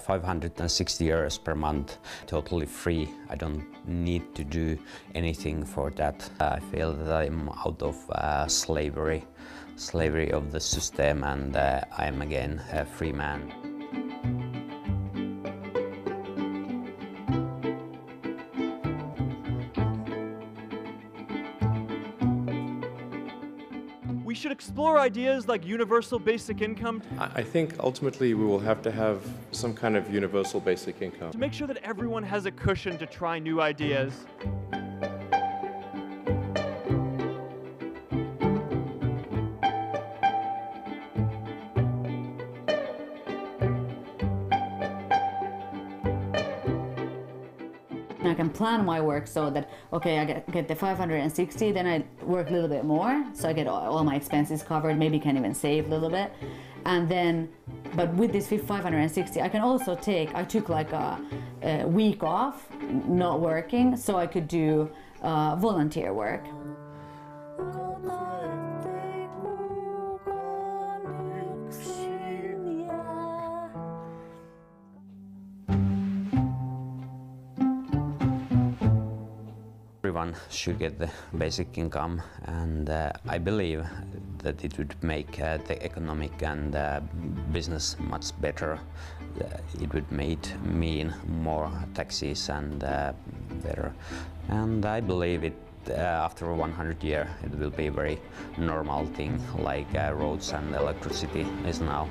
560 euros per month, totally free. I don't need to do anything for that. I feel that I'm out of uh, slavery, slavery of the system, and uh, I'm again a free man. We should explore ideas like universal basic income I I think ultimately we will have to have some kind of universal basic income. to make sure that everyone has a cushion to try new ideas. I can plan my work so that okay, I get, get the 560, then I work a little bit more, so I get all, all my expenses covered. Maybe can even save a little bit, and then, but with this 560, I can also take. I took like a, a week off, not working, so I could do uh, volunteer work. Everyone should get the basic income, and uh, I believe that it would make uh, the economic and uh, business much better. Uh, it would mean more taxes and uh, better. And I believe it. Uh, after 100 years, it will be a very normal thing like roads and electricity is now.